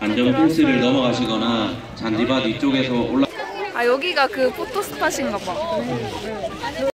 안전 펜스를 넘어가시거나 잔디밭 위쪽에서 올라 아 여기가 그 포토 스팟인가 봐.